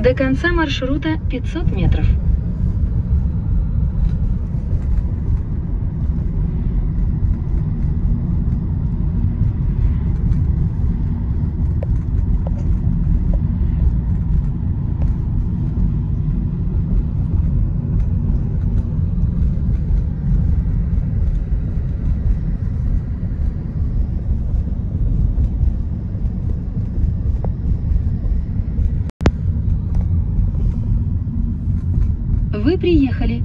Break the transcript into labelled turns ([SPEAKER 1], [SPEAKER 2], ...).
[SPEAKER 1] До конца маршрута 500 метров. Вы приехали